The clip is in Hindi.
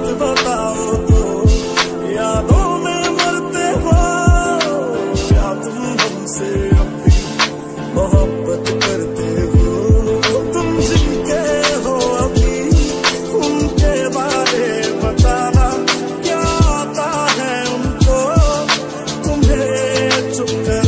बात बताओ तो यादों में मरते हो क्या तुम हमसे अपनी मोहब्बत करते हो तुम जिनके हो अभी उनके बारे बताना क्या आता है उनको? तुम्हें चुप